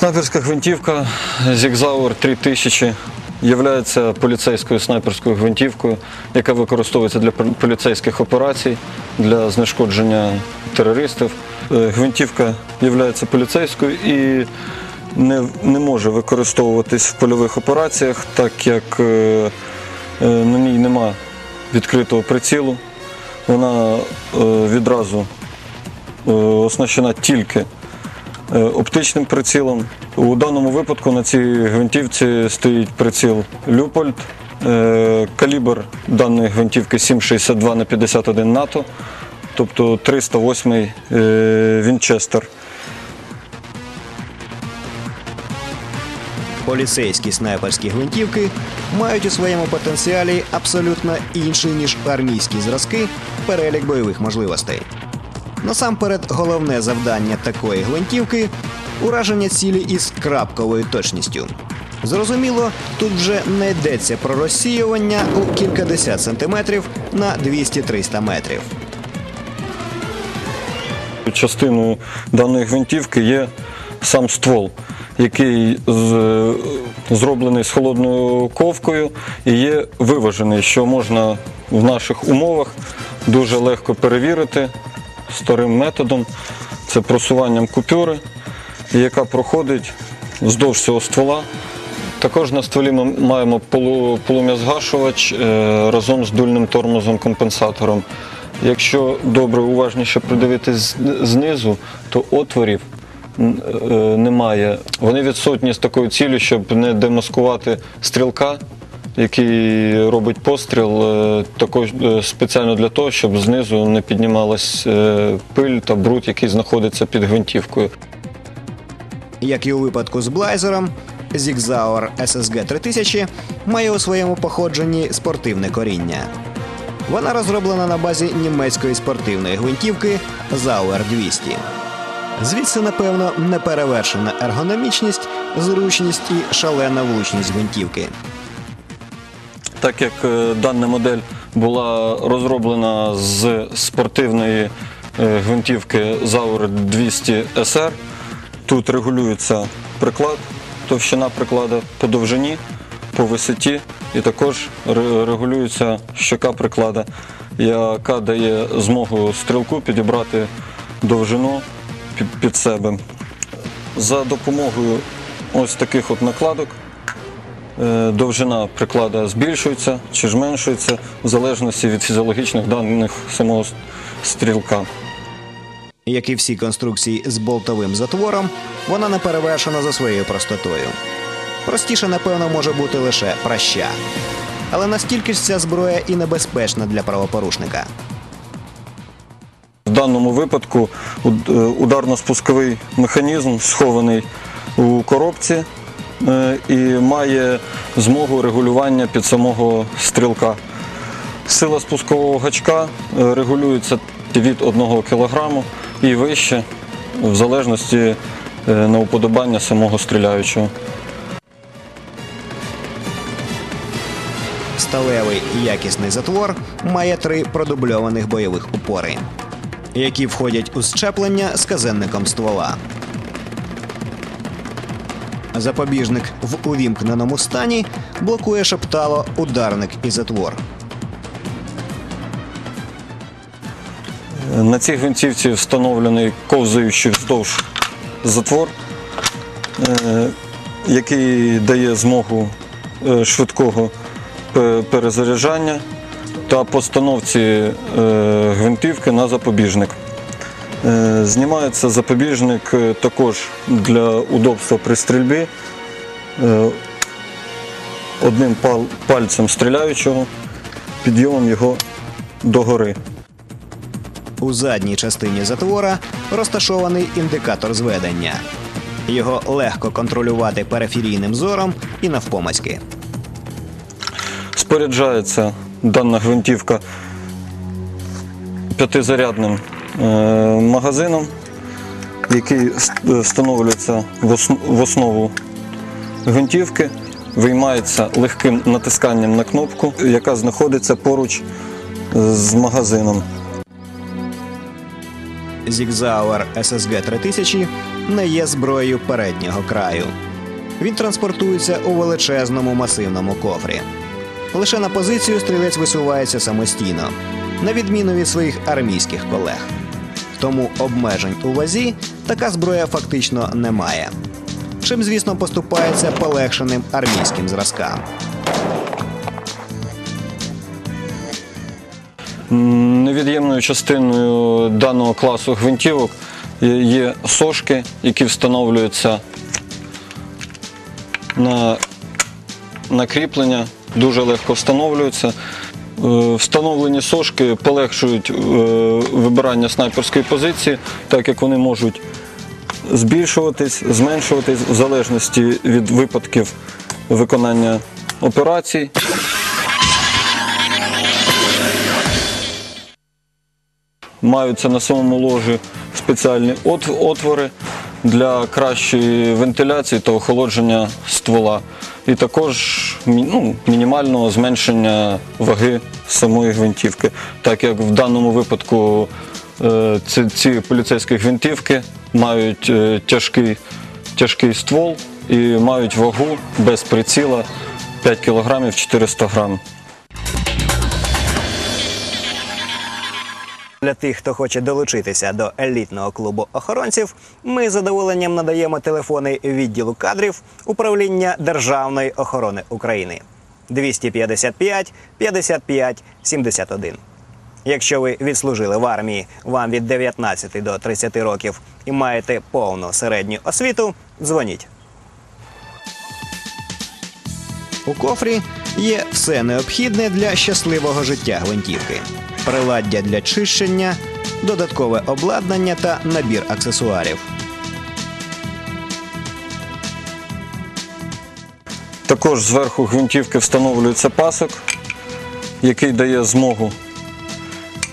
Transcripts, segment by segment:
Снайперська гвинтівка Zigzauer 3000 є поліцейською снайперською гвинтівкою, яка використовується для поліцейських операцій, для знешкодження терористів. Е, Гвинтівка є поліцейською і не, не може використовуватись в польових операціях, так як е, е, на ній нема відкритого прицілу. Вона відразу оснащена тільки оптичним прицілом. У даному випадку на цій гвинтівці стоїть приціл Люпольд. Е, Калібр даної гвинтівки 7,62 на 51 НАТО, тобто 308 е, Вінчестер. Поліцейські снайперські гвинтівки мають у своєму потенціалі абсолютно інший, ніж армійські зразки, перелік бойових можливостей. Насамперед, головне завдання такої гвинтівки ураження цілі із крапковою точністю. Зрозуміло, тут вже не йдеться про розсіювання у кількадесят сантиметрів на 200-300 метрів. Частиною даної гвинтівки є сам ствол, який зроблений з холодною ковкою і є виважений, що можна в наших умовах дуже легко перевірити старим методом. Це просуванням купюри, яка проходить вздовж цього ствола. Також на стволі ми маємо полу- полум'язгашувач е, разом з дульним тормозом компенсатором. Якщо добре уважніше придивитись знизу, то отворів е, немає. Вони відсутні з такою ціллю, щоб не демаскувати стрілка, який робить постріл, е, також е, спеціально для того, щоб знизу не піднімалась е, пиль та бруд, який знаходиться під гвинтівкою. Як і у випадку з Блайзером, Zigzauer SSG 3000 має у своєму походженні спортивне коріння. Вона розроблена на базі німецької спортивної гвинтівки Zauer 200. Звідси, напевно, неперевершена ергономічність, зручність і шалена влучність гвинтівки. Так як е, дана модель була розроблена з спортивної е, гвинтівки Zauer 200 SR, тут регулюється приклад, товщина приклада по довжині, по висоті і також регулюється щока приклада, яка дає змогу стрілку підібрати довжину під, себе. За допомогою ось таких от накладок довжина приклада збільшується чи зменшується в залежності від фізіологічних даних самого стрілка. Як і всі конструкції з болтовим затвором, вона не перевершена за своєю простотою. Простіше, напевно, може бути лише праща. Але настільки ж ця зброя і небезпечна для правопорушника. В даному випадку е, ударно-спусковий механізм схований у коробці е, і має змогу регулювання під самого стрілка. Сила спускового гачка е, регулюється від 1 кг і вище, в залежності е, на уподобання самого стріляючого. Сталевий якісний затвор має три продубльованих бойових упори, які входять у щеплення з казенником ствола. Запобіжник в увімкненому стані блокує шептало ударник і затвор. На цій гвинтівці встановлений ковзаючий вздовж затвор, е, який дає змогу е, швидкого пе- перезаряджання та постановці е, гвинтівки на запобіжник. Е, Знімається запобіжник е, також для удобства при стрільбі е, одним пальцем стріляючого, підйомом його догори. У задній частині затвора розташований індикатор зведення. Його легко контролювати периферійним зором і навпомацьки. Споряджається дана гвинтівка п'ятизарядним магазином, який встановлюється в основу гвинтівки, виймається легким натисканням на кнопку, яка знаходиться поруч з магазином. Zigzauer SSG 3000 не є зброєю переднього краю. Він транспортується у величезному масивному кофрі. Лише на позицію стрілець висувається самостійно, на відміну від своїх армійських колег. Тому обмежень у вазі така зброя фактично не має. Чим, звісно, поступається полегшеним армійським зразкам. Невід'ємною частиною даного класу гвинтівок є сошки, які встановлюються на, на кріплення, дуже легко встановлюються. Е, Встановлені сошки полегшують е, вибирання снайперської позиції, так як вони можуть збільшуватись, зменшуватись в залежності від випадків виконання операцій. Маються на самому ложі спеціальні отвори для кращої вентиляції та охолодження ствола. І також ну, мінімального зменшення ваги самої гвинтівки. Так як в даному випадку е, ці, ці поліцейські гвинтівки мають е, тяжкий, тяжкий ствол і мають вагу без приціла 5 кг 400 грам. Для тих, хто хоче долучитися до елітного клубу охоронців, ми з задоволенням надаємо телефони відділу кадрів управління Державної охорони України 255 55 71. Якщо ви відслужили в армії, вам від 19 до 30 років і маєте повну середню освіту, дзвоніть. У кофрі є все необхідне для щасливого життя гвинтівки: приладдя для чищення, додаткове обладнання та набір аксесуарів. Також зверху гвинтівки встановлюється пасок, який дає змогу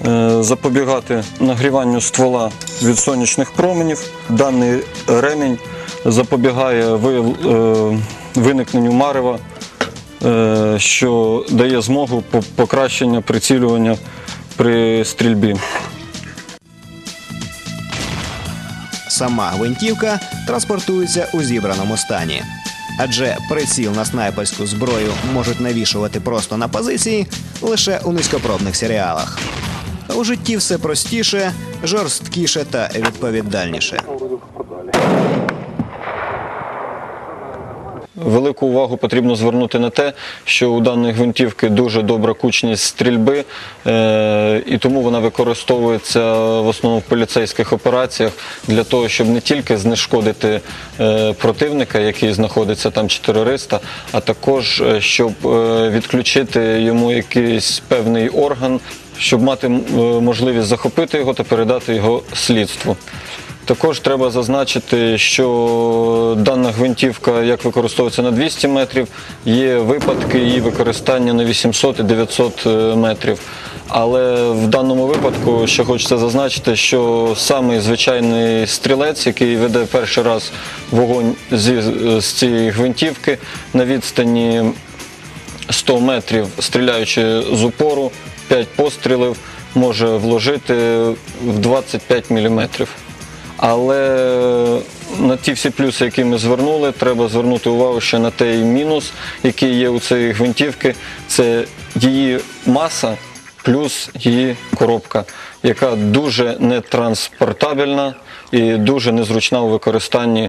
е, запобігати нагріванню ствола від сонячних променів. Даний ремінь запобігає е, виникненню марева, е, що дає змогу покращення прицілювання при стрільбі. Сама гвинтівка транспортується у зібраному стані. Адже приціл на снайперську зброю можуть навішувати просто на позиції лише у низькопробних серіалах. У житті все простіше, жорсткіше та відповідальніше. Велику увагу потрібно звернути на те, що у даної гвинтівки дуже добра кучність стрільби, е, і тому вона використовується в основному в поліцейських операціях для того, щоб не тільки знешкодити е, противника, який знаходиться там чи терориста, а також е, щоб відключити йому якийсь певний орган, щоб мати можливість захопити його та передати його слідству. Також треба зазначити, що дана гвинтівка як використовується на 200 метрів, є випадки її використання на 800 і 900 метрів. Але в даному випадку ще хочеться зазначити, що самий звичайний стрілець, який веде перший раз вогонь зі, з цієї гвинтівки на відстані 100 метрів, стріляючи з упору, 5 пострілів може вложити в 25 міліметрів. Але на ті всі плюси, які ми звернули, треба звернути увагу ще на той мінус, який є у цієї гвинтівки. Це її маса плюс її коробка, яка дуже нетранспортабельна і дуже незручна у використанні